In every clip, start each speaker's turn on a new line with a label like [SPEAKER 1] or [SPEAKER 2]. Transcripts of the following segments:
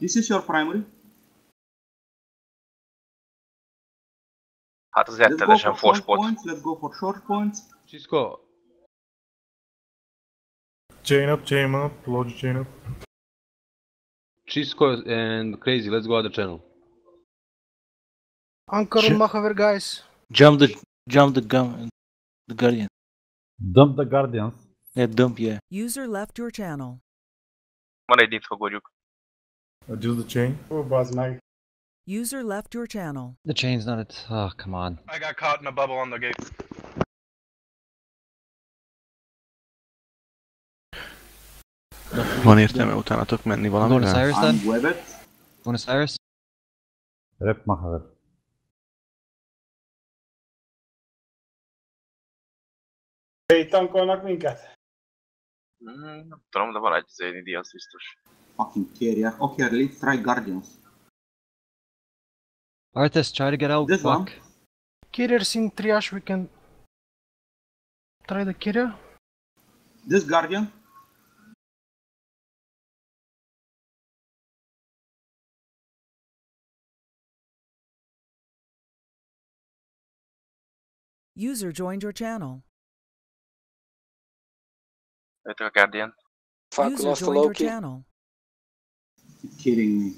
[SPEAKER 1] This is your primary.
[SPEAKER 2] Hát az
[SPEAKER 1] Let's go
[SPEAKER 2] rettenetesen
[SPEAKER 1] for
[SPEAKER 2] fos
[SPEAKER 1] short points. Let's go for short points.
[SPEAKER 3] Cisco,
[SPEAKER 4] Chain up, chain up, load chain up.
[SPEAKER 3] Cisco and Crazy, let's go other channel.
[SPEAKER 5] Anchor
[SPEAKER 6] Sh-
[SPEAKER 5] on Mahaver, guys.
[SPEAKER 6] Jump the jump the gun the guardian.
[SPEAKER 7] Dump the Guardians.
[SPEAKER 6] Yeah, dump yeah.
[SPEAKER 8] User left your channel.
[SPEAKER 2] Maradj itt fogadjuk.
[SPEAKER 4] Adjust the chain.
[SPEAKER 9] Ó, bazd meg.
[SPEAKER 8] User left your channel.
[SPEAKER 10] The chain's not at. Oh, come on.
[SPEAKER 11] I got caught in a bubble on the gate.
[SPEAKER 12] Van értelme utánatok menni
[SPEAKER 10] Going to
[SPEAKER 12] valamivel?
[SPEAKER 10] Cyrus then?
[SPEAKER 1] I'm webbed.
[SPEAKER 10] Going to Cyrus?
[SPEAKER 7] Rep Mahaver.
[SPEAKER 9] Itt tankolnak minket?
[SPEAKER 2] Mm, nem tudom, de van egy Zénidi, az biztos.
[SPEAKER 1] Fucking carrier. Okay, let's try guardians.
[SPEAKER 10] Arthas, try to get out.
[SPEAKER 1] This one.
[SPEAKER 10] Fuck.
[SPEAKER 5] Carriers in triage, we can try the carrier.
[SPEAKER 1] This guardian.
[SPEAKER 8] User joined your channel.
[SPEAKER 2] Jöttek a Guardian.
[SPEAKER 8] User joined your channel.
[SPEAKER 1] kidding me?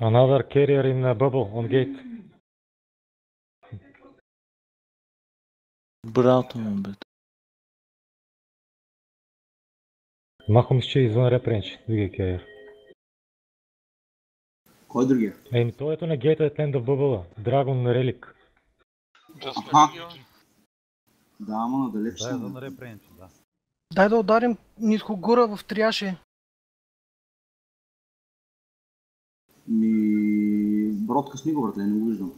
[SPEAKER 7] Another carrier in a bubble on gate.
[SPEAKER 6] Брат му, бе.
[SPEAKER 7] Махам че е извън репренч, другия кериер.
[SPEAKER 1] Кой е другия?
[SPEAKER 7] Еми, той ето на гейта е тенда бъбъла. Драгон релик.
[SPEAKER 1] Аха. Да, ама надалеч.
[SPEAKER 7] На репренч.
[SPEAKER 5] Дай да ударим ниско гора в триаше.
[SPEAKER 1] Ми, бродкасни го, братле, не го виждам.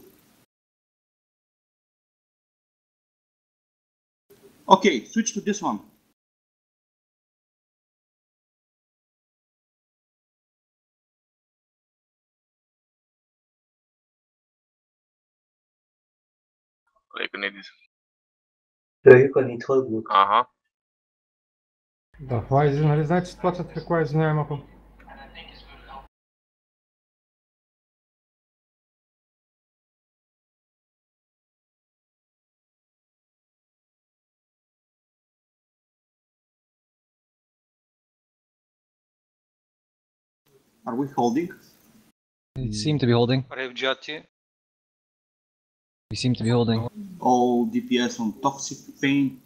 [SPEAKER 1] Okay, switch to this one.
[SPEAKER 2] Лека не
[SPEAKER 13] дисам. Той има нитвър.
[SPEAKER 2] Ага.
[SPEAKER 9] Да, това нали знаете, че каква е, извинявай малко.
[SPEAKER 1] Are we holding?
[SPEAKER 10] We seem to be holding. We seem to be holding.
[SPEAKER 1] All DPS on toxic pain.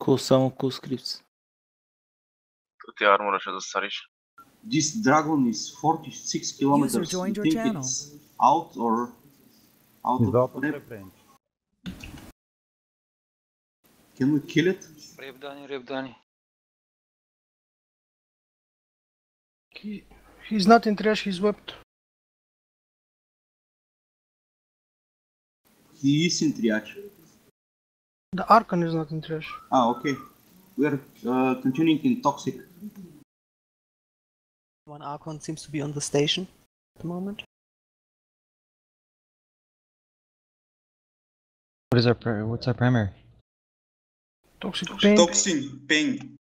[SPEAKER 6] Cursão
[SPEAKER 2] com os. Tu tem armor achado
[SPEAKER 1] This dragon is 46 kilometers. You think it's out or out of... Can we kill it?
[SPEAKER 11] Revdani, Revdani.
[SPEAKER 5] He, he's not in triage, he's webbed.
[SPEAKER 1] He is in triage.
[SPEAKER 5] The Archon is not in triage.
[SPEAKER 1] Ah, okay. We are uh, continuing in toxic.
[SPEAKER 13] One Archon seems to be on the station at the moment.
[SPEAKER 10] What is our what's our primary?
[SPEAKER 5] Toxic pain.
[SPEAKER 1] Toxin, pain.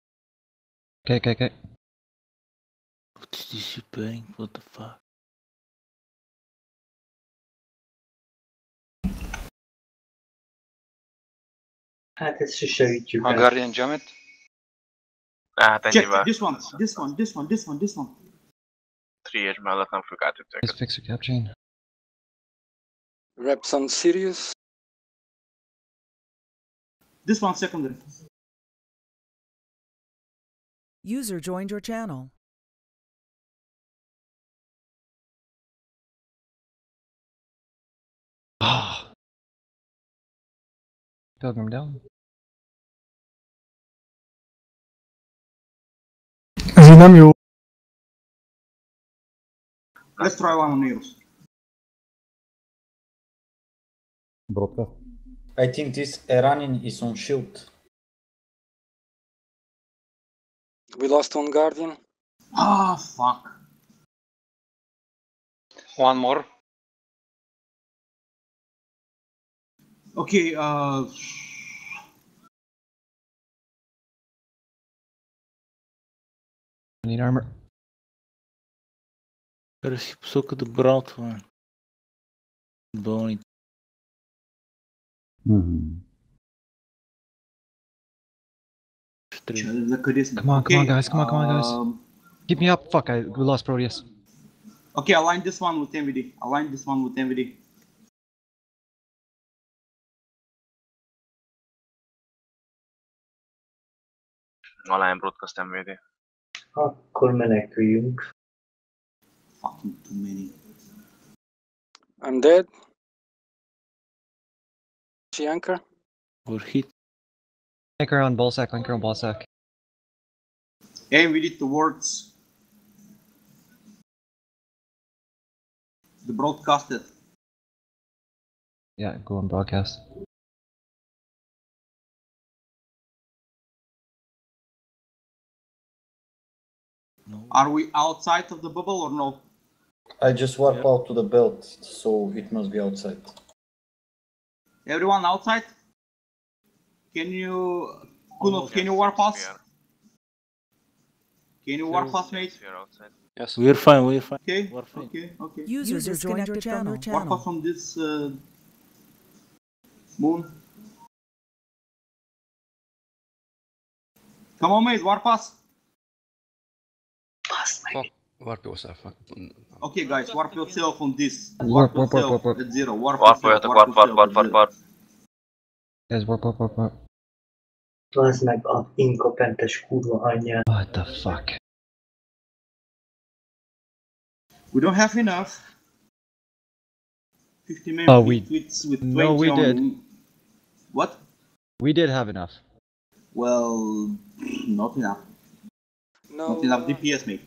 [SPEAKER 10] Okay, okay, okay.
[SPEAKER 6] What is this you playing? What the fuck?
[SPEAKER 13] Haideți să show you
[SPEAKER 11] My Guardian Jamet.
[SPEAKER 2] Hát
[SPEAKER 1] Check
[SPEAKER 2] ennyivel.
[SPEAKER 1] this one, this one, this one, this one, this one.
[SPEAKER 2] Triage mellett nem fogjuk átütni
[SPEAKER 10] Let's fix your cap chain.
[SPEAKER 11] Reps on Sirius.
[SPEAKER 1] This one secondary.
[SPEAKER 8] User joined your channel.
[SPEAKER 10] Pilgrim down.
[SPEAKER 4] Zinam you.
[SPEAKER 1] Let's try one on Neos.
[SPEAKER 7] Broadcast.
[SPEAKER 14] I think this Eranin is on shield.
[SPEAKER 11] We lost one guardian.
[SPEAKER 1] Ah, oh, fuck.
[SPEAKER 11] One more.
[SPEAKER 1] Okay, uh...
[SPEAKER 10] I need armor.
[SPEAKER 6] Търси посока добра, това. Болните mano.
[SPEAKER 10] Come on, come on, guys. Come on, come on, guys.
[SPEAKER 1] Um,
[SPEAKER 10] Keep me up. Fuck, I we lost Proteus.
[SPEAKER 1] okay, align this one with MVD. Align this one with MVD.
[SPEAKER 2] Align broadcast MVD.
[SPEAKER 13] Akkor meneküljünk.
[SPEAKER 1] Fucking too many.
[SPEAKER 11] I'm dead. She anchor.
[SPEAKER 6] Or hit.
[SPEAKER 10] Anchor on ballsack, anchor on ballsack.
[SPEAKER 1] we towards the words. The broadcasted.
[SPEAKER 10] Yeah, go on broadcast.
[SPEAKER 1] Are we outside of the bubble or no?
[SPEAKER 14] I just warp out to the belt, so it must be outside.
[SPEAKER 1] Everyone outside? Can you, Kuno, can you warp us? Can you warp us, mate?
[SPEAKER 11] Yes.
[SPEAKER 6] We're fine, we're fine.
[SPEAKER 1] Okay,
[SPEAKER 6] We're fine.
[SPEAKER 1] okay, okay.
[SPEAKER 8] User
[SPEAKER 1] User
[SPEAKER 8] disconnected from your
[SPEAKER 1] Warp
[SPEAKER 8] channel.
[SPEAKER 1] us on this uh, moon. Come on, mate, warp us.
[SPEAKER 3] Fuck. Warp yourself. Fuck.
[SPEAKER 1] Okay, guys, warp yourself on this.
[SPEAKER 10] Warp, warp, warp,
[SPEAKER 1] yourself
[SPEAKER 10] warp, warp.
[SPEAKER 1] at zero. Warp,
[SPEAKER 2] Warp,
[SPEAKER 1] yourself,
[SPEAKER 2] warp, warp, warp,
[SPEAKER 1] yourself
[SPEAKER 2] warp,
[SPEAKER 1] at
[SPEAKER 2] warp,
[SPEAKER 1] zero.
[SPEAKER 2] warp.
[SPEAKER 10] Guys, warp, warp, warp, warp.
[SPEAKER 13] Az meg a inkopentes kurva anyja.
[SPEAKER 10] What the fuck?
[SPEAKER 1] We don't have enough. 50 men
[SPEAKER 10] Oh, we-
[SPEAKER 1] with, with 20
[SPEAKER 10] no, we
[SPEAKER 1] on-
[SPEAKER 10] did.
[SPEAKER 1] What?
[SPEAKER 10] We did have enough.
[SPEAKER 1] Well, not enough.
[SPEAKER 11] No.
[SPEAKER 1] Not enough DPS, mate.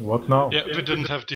[SPEAKER 4] What now?
[SPEAKER 5] Yeah, we didn't have